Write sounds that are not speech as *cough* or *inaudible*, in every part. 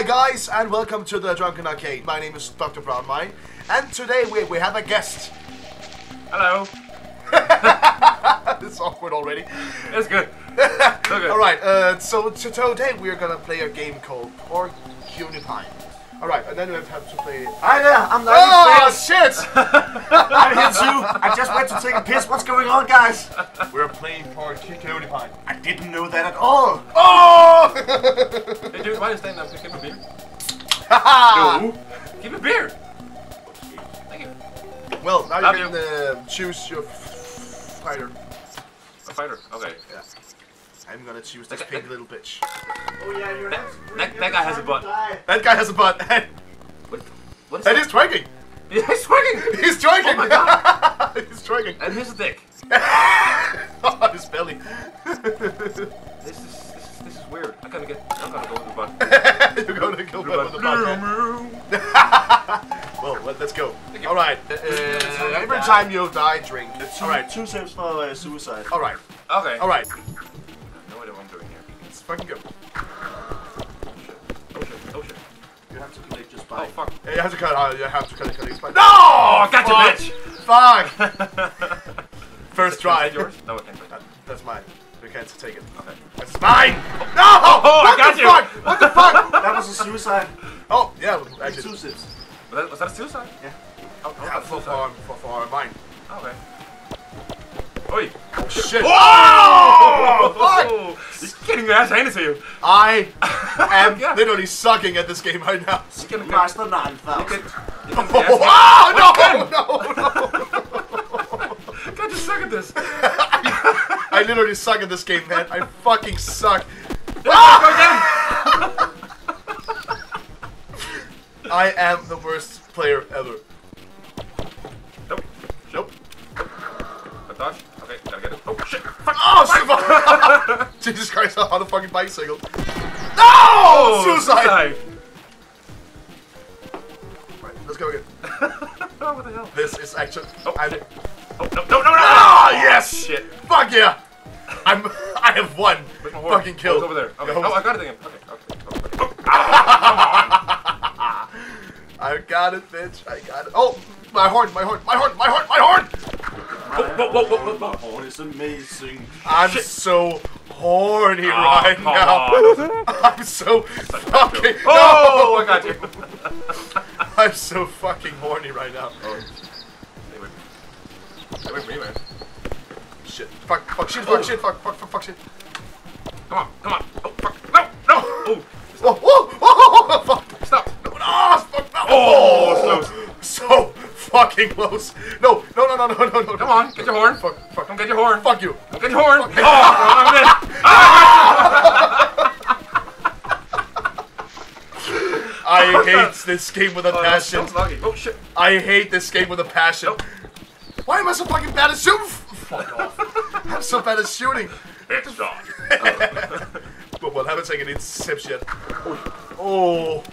Hi guys, and welcome to the Drunken Arcade. My name is Dr. Brown Mine, and today we, we have a guest. Hello. *laughs* it's awkward already. It's good. *laughs* So good. Alright, uh, so today we're gonna play a game called Porcunipine. Alright, and then we have to play... Hi there, I'm the Oh, face. shit! I'm here too. I just went to take a piss. What's going on, guys? we're playing Porcunipine. I didn't know that at all. Oh! Hey, dude, why are you standing up? Give me a beer. *laughs* No. Give me a beer. Thank you. well, now Love you can uh, choose your f- fighter. A fighter. Okay. Yeah. I'm gonna choose this Okay. pink little bitch. Oh yeah, you're That, that, that guy has a butt. That guy has a butt, *laughs* and What, what is and that? he's twerking! *laughs* He's working. He's twerking! Oh my god. *laughs* he's twerking! And here's a dick. on his belly. This is this is this is weird. I gotta get. I'm gonna go with the butt. You're going to kill The him with the butt. butt. well, let, us go. Alright, uh, how every time you die, drink. Two, Alright, two tips for uh, suicide. alright, Okay. alright. No fucking go. Oh shit. Oh shit. You have to click just Oh by. fuck. Yeah, you have to cut out, you have to cut it, cut it. No! Oh, gotcha, Fuck! bitch. Fuck! *laughs* First try. Is yours? No, I can't. That- That's mine. We can't take it. Okay. That's mine! No! Oh, oh I what got the you. fuck? What the fuck? *laughs* That was a suicide. Oh, yeah, Two actually. tips. Was that, was that a suicide? Yeah. Oh, oh, Yeah, that's for, for, for, for mine. Okay. Oi. Oh, shit. Oh! *laughs* Fuck! You're getting your ass handed to you. I *laughs* am Yeah. literally sucking at this game right now. You're getting, Master you 9000. get, the *laughs* ass Oh, no, no, no. *laughs* God, just suck at this. I literally suck at this game, man. I fucking suck. Go again. I am the worst player ever. Oh shit. *laughs* Jesus Christ, on a fucking bicycle. No! Oh, suicide! Right, let's go again. oh, *laughs* what the hell? This is actually. Oh, I'm. Oh, no, no, no, no! Ah, yes! Shit. Fuck yeah! I'm. *laughs* I have won. Where's my horn? Fucking kill. Oh, over there. Okay. Oh, I got it again. Okay, okay. Oh, okay. Oh, I got it, bitch. I got it. Oh, my horn, my horn, my horn, my horn, my horn! Whoa, whoa, whoa, whoa, whoa. Oh, it's amazing. I'm Shit. so horny Oh, right now. *laughs* I'm so fucking. Oh, no! I got you. *laughs* I'm so fucking horny right now. Oh. Stay away. Stay away from me, man. Shit. Fuck, fuck, shit, fuck, oh. shit, fuck, fuck, fuck, fuck, shit. Come on, come on. Oh, fuck. No, no. *laughs* Oh, Whoa, whoa, whoa, whoa, fuck. stop. No, no, fuck, no. Oh, it's So fucking close. No, no, no, no, no, no, no. Come on, get your horn. Fuck, fuck. Come get your horn. Fuck you. Come get your horn. Oh, I'm in. *laughs* I hate this game with a Oh, that was- that passion. was. Oh, shit. I hate this game with a passion. Nope. Why am I so fucking bad at shooting? Fuck off. *laughs* I'm so bad at shooting. It's done. *laughs* But well, haven't taken any sips yet. Oh. oh.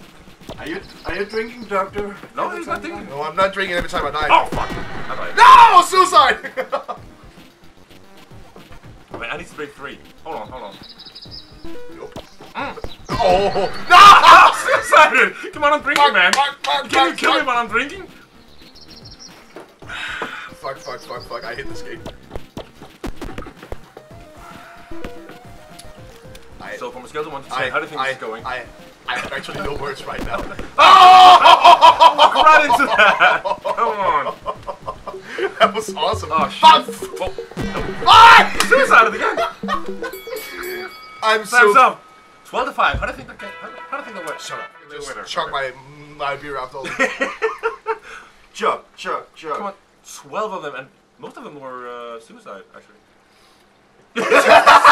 Are you are you drinking, Doctor? No, he's not thinking. No, I'm not drinking every time I die. Oh, fuck. No! Suicide! *laughs* Wait, I need to break three. Hold on, hold on. Mm. Oh. *laughs* No! Suicide! Come on, I'm drinking, Fuck, man. fuck, fuck, Can you kill me while I'm drinking? *sighs* Fuck, fuck, fuck, fuck. I hit this game. I, So, from a scale of 1 to 10, I, how do you think I, this is going? I, I have actually no words right now. Walk right into that! Come on. that was awesome. Oh, Fuck! shit. Whoa. Fuck! Suicide again! I'm so... Time's up. 12 to 5. How do you think that ga- how, how do you think that went? Shut up. Just chug my, my beer after all. Chug, chug, chug. Come on. 12 of them, and most of them were uh, suicide, actually. *laughs*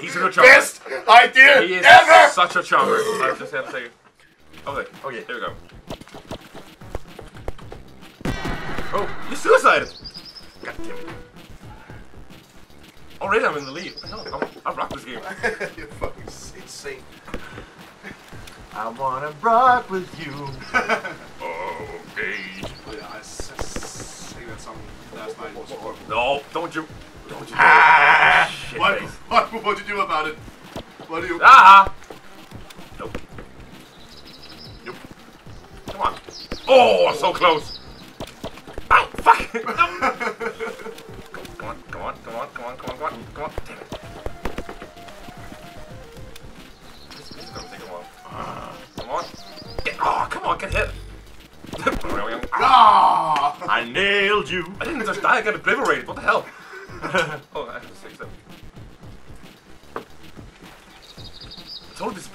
he's, he's a good charmer. Best idea He is ever! such a charmer. I just have to say. Okay, okay, here we go. Oh, you suicided! God damn it. Already I'm in the lead. What the hell? I'm, I rock this game. *laughs* You're fucking insane. I wanna rock with you. *laughs* Okay. Oh, yeah, I s- s- sang that song last night. It was horrible. No, don't you. Don't you. Ah, Shit what, face. What would you do about it? What do you? Ah! Nope. Nope. Come on. Oh, so close. Ow, fuck! *laughs* No. Come on, come on, come on, come on, come on, come on, come on. Damn it. This, this is gonna take a while. Come on. Get, oh, come on, get hit. Ah! I nailed you. I didn't just die, I got obliterated. What the hell? *laughs*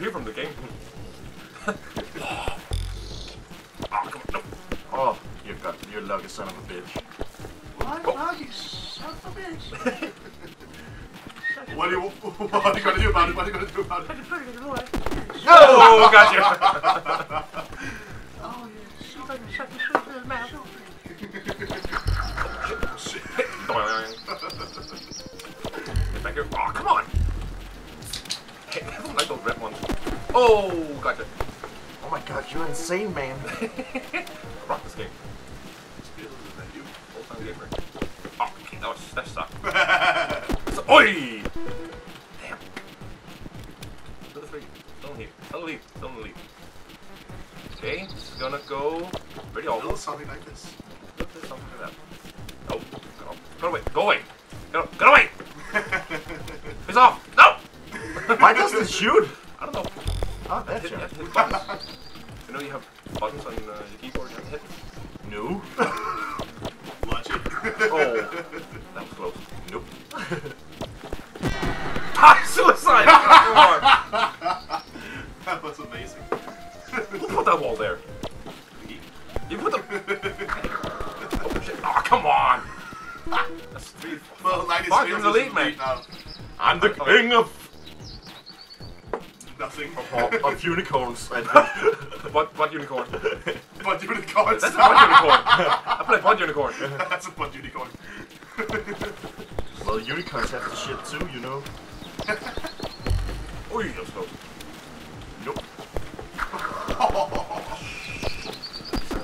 It from the game. *laughs* oh, come on. No. Oh, you got you lucky son of a bitch. What? Oh. you son of a bitch. what do you *laughs* what are you gonna do about it? What are you gonna do about it? *laughs* Oh, got you. Oh yeah, shut up, shut the shut the mouth. Get Oh, gotcha. Oh my god, you're insane, man. *laughs* Rock this game. Old time gamer. Oh, okay, that was that sucked. So, oi! Damn. To the three. Don't leave. Don't leave. Don't leave. Okay, it's gonna go pretty A little something like this. Something like that. Oh, go, go away. Go away. Go, go away. *laughs* Piss off. No. Why does it shoot? *laughs* I don't know. Oh, that's Hit, you. hit, hit buttons. You know you have buttons on uh, your keyboard. You hit. No. *laughs* Watch it. Oh, *laughs* that was close. Nope. ah, suicide! That was amazing. Who put that wall there? You put the. Oh shit! Oh come on! That's three. Well, 90 Fuck, you're the lead, man. I'm the king of Nothing. of *laughs* unicorns. I What? What unicorn? But unicorns. That's a butt unicorn. I play butt unicorn. *laughs* That's a butt unicorn. well, unicorns have the shit too, you know. Oi, that was go. Nope.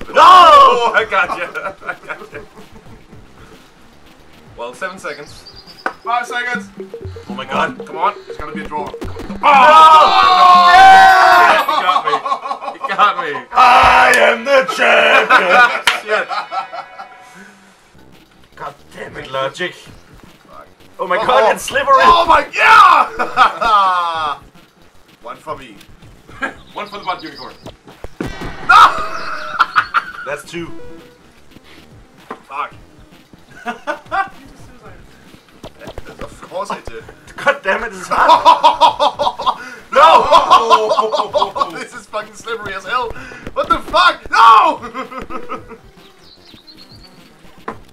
No! Oh, *laughs* I got you. I got you. Well, seven seconds. Five seconds. Oh my god. come on. It's gonna be a draw. Oh! You got me. You got me. I am the champion. Shit. god damn it, logic. Oh my Oh, god, oh. it's slippery. Oh my yeah! One for me. One for the butt unicorn. That's two. Fuck. Of course I did. *laughs* God damn it, it's hot. no! *laughs* Oh, this is fucking slippery as hell. What the fuck? No!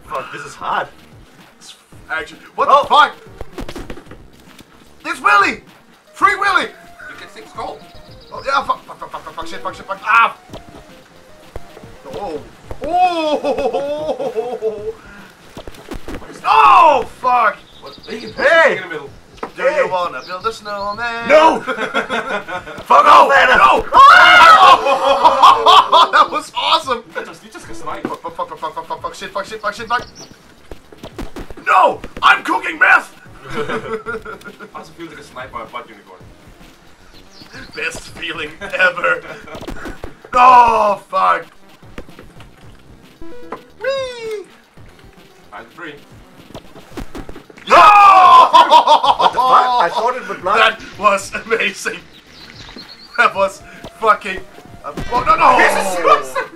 Fuck, this is hard. Actually, what Oh. the fuck? It's Willy! Free Willy! You can sing skull. Oh, yeah, fuck, fuck, fuck, fuck, fuck, fuck, shit, fuck, shit, fuck. Ah! Oh. Oh! Oh, fuck! Hey! In the middle. Do Hey. you wanna build a snowman? No! *laughs* Fuck off, Anna! No! *laughs* *laughs* that was awesome! You just, you just get sniped. Fuck, fuck, fuck, fuck, fuck, fuck, fuck, shit, fuck, shit, fuck, shit, fuck. No! I'm cooking meth! Also feels like a snipe by a butt unicorn. Best feeling ever. Oh, fuck. Whee! I'm three. No! What the fuck? I thought it would block. That was amazing. That was fucking. Uh, oh, no, no! This is suicide.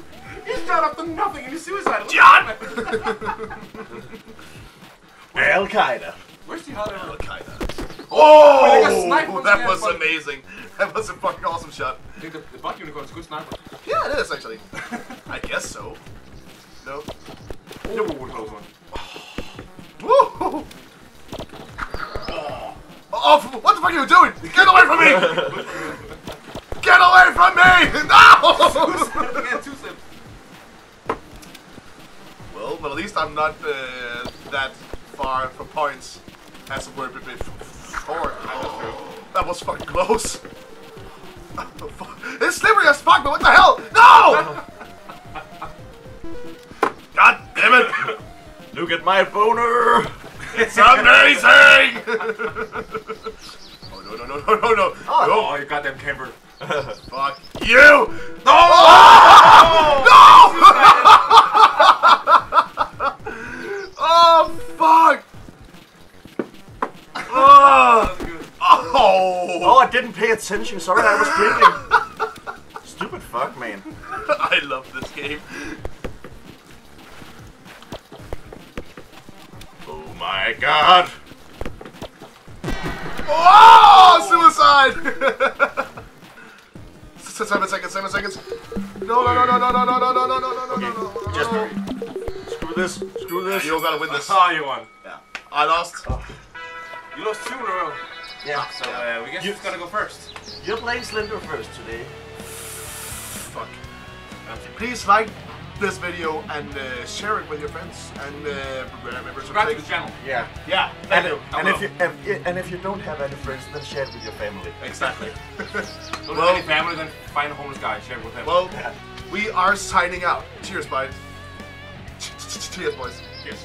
He shot up to nothing and he's suicidal. John! Al Qaeda. Where's the other? Kinda. Oh, like that was but- amazing. That was a fucking awesome shot. I think the, the butt unicorn's a good sniper. Yeah, it is actually. I guess so. No. Oh, close one. Woo! Oh, oh, what the fuck are you doing? Get away from me! *laughs* Get away from me! No! Again, two sips. well, but at least I'm not uh, that far from points as it were before. That was fucking close. It's slippery as fuck, but what the hell? No! *laughs* God damn it! Look at my boner. It's amazing! *laughs* oh no, no, no, no, no, no. Oh, Oh, you got them camber. No, *laughs* fuck you. No! Oh, *laughs* *laughs* oh fuck. Oh. Oh, Oh. I didn't pay attention. Sorry, I was drinking. Stupid fuck, man. I love this game. Oh my god. Seven seconds, seven seconds. No, no, no, no, no, no, no, no, no, no, no, no, no, no, no. Just screw this. Screw this. You don't gotta win this. Oh, you won. I lost. You lost two in a row. Yeah. So uh, we guess You- it's gonna go first. You're playing Slender first today. Fuck. Please like this video and uh, share it with your friends and uh, Subscribe to the channel. Yeah. Yeah, And, thank you. and if you if, and if you don't have any friends, then share it with your family. Exactly. *laughs* Don't Well- have any family, then find a homeless guy, share it with him. well, we are signing out. Cheers, bye. Cheers, boys. Cheers.